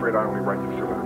afraid I only write the two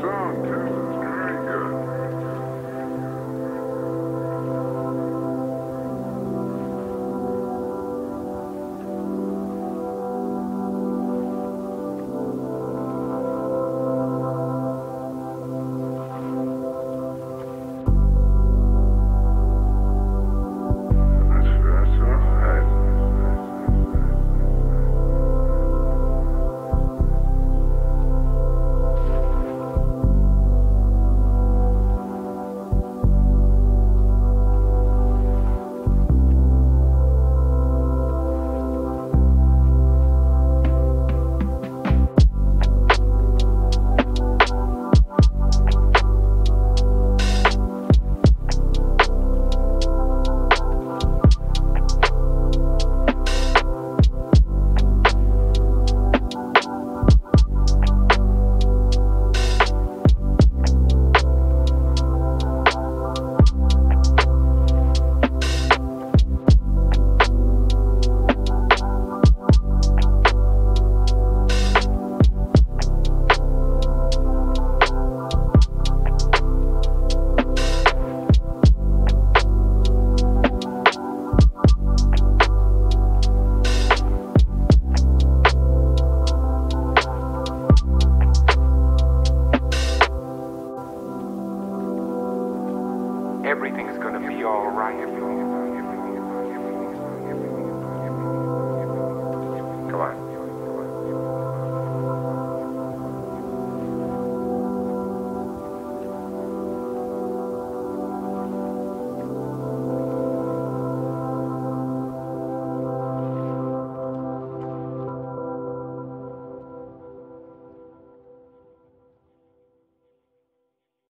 sound, Captain. everything's gonna be alright.